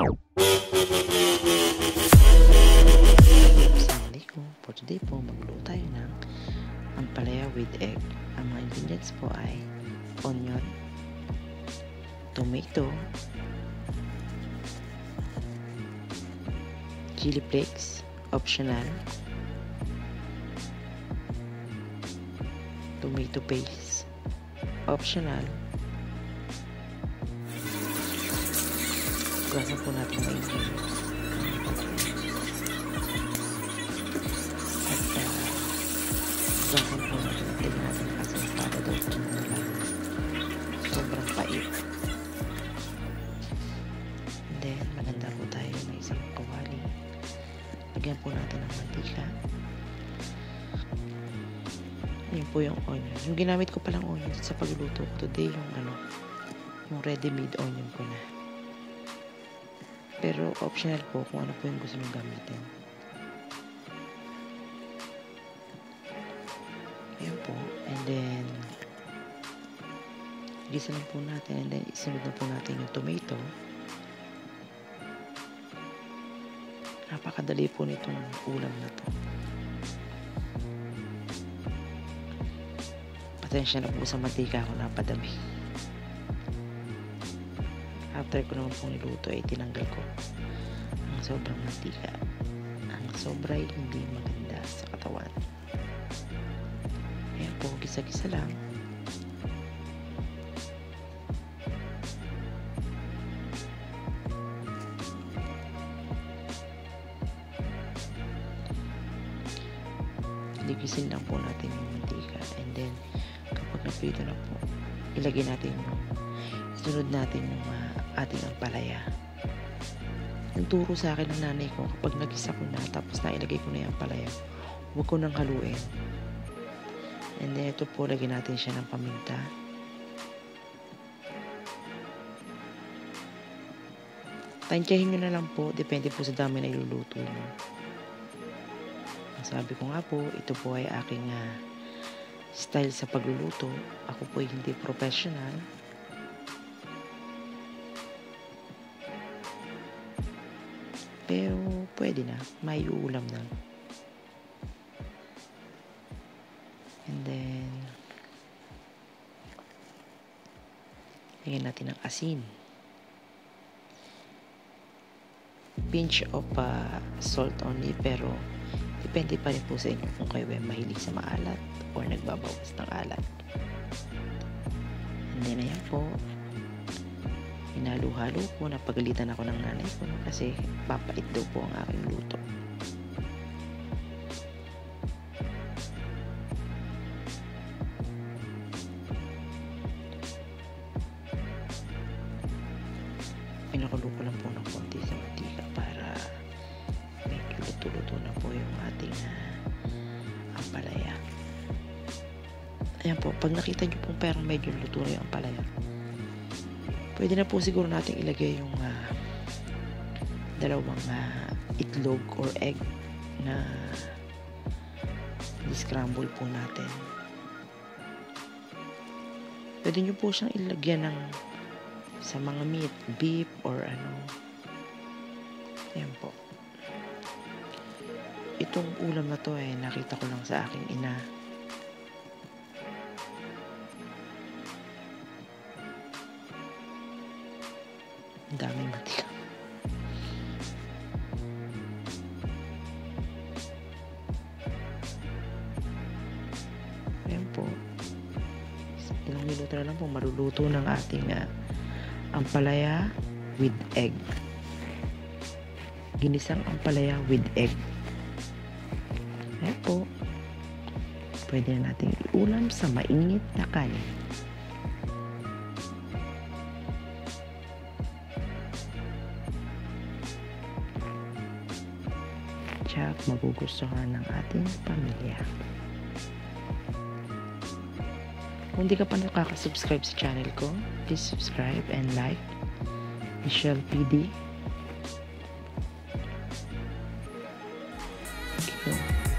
Assalamualaikum. For today po, magluluto tayo ng ampalaya with egg. Ang mga ingredients po ay onion, tomato, chili flakes, optional, tomato paste, optional, Gasan po natin maigi. At uh, gasan po natin at tignan natin kasi para daw po nila sobrang pait. And then, maganda po tayo may isang kawali. Lagyan po natin ng mantika. Yun po yung onion. Yung ginamit ko palang onion sa pagluluto ko today, yung ano, yung ready-made onion ko na. Pero optional po kung ano po yung gusto nyo gamitin. Ayan po. And then, gisa lang po natin. And then, isunod na po natin yung tomato. Napakadali po nitong ulam na to. Pasensya na po sa mantika ako napadami after ko naman pong niluto ay tinanggal ko. Ang sobrang mantika. Ang sobra ay hindi maganda sa katawan. Ayan po gisa-gisa lang. Ligisin lang po natin yung mantika. And then kapag napito na po ilagay natin yung sunod natin yung uh, ating ampalaya. Yung turo sa akin ng nanay ko, kapag nagisa ko na, tapos nailagay ko na yung ampalaya, huwag ko nang haluin. And then, ito po, lagyan natin siya ng paminta. Tansyahin nyo na lang po, depende po sa dami na iluluto nyo. Ang sabi ko nga po, ito po ay aking uh, style sa pagluluto. Ako po ay hindi professional. Pero pwede na, may ulam na. And then, lagyan natin ng asin. Pinch of uh, salt only, pero depende pa rin po sa inyo kung kayo ay mahilig sa maalat or nagbabawas ng alat. And then, ayan po, Hinalo-halo po, napagalitan ako ng nanay ko kasi papait daw po ang aking luto. Pinakulo ko lang po ng konti sa mantika para medyo luto-luto na po yung ating uh, ampalaya. Ayan po, pag nakita nyo po parang medyo luto na yung ampalaya, pwede na po siguro natin ilagay yung uh, dalawang uh, itlog or egg na scramble po natin. Pwede nyo po siyang ilagyan ng sa mga meat, beef or ano. Yan po. Itong ulam na to eh, nakita ko lang sa aking ina. Ang daming matika. Ayan po. Ilang minuto na lang po maruluto ng ating uh, ampalaya with egg. Ginisang ampalaya with egg. Ayan po. Pwede na natin iulam sa mainit na kanin. tsak magugustuhan ng ating pamilya. Kung di ka pa nakakasubscribe sa channel ko, please subscribe and like Michelle PD. Thank you.